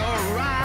Alright.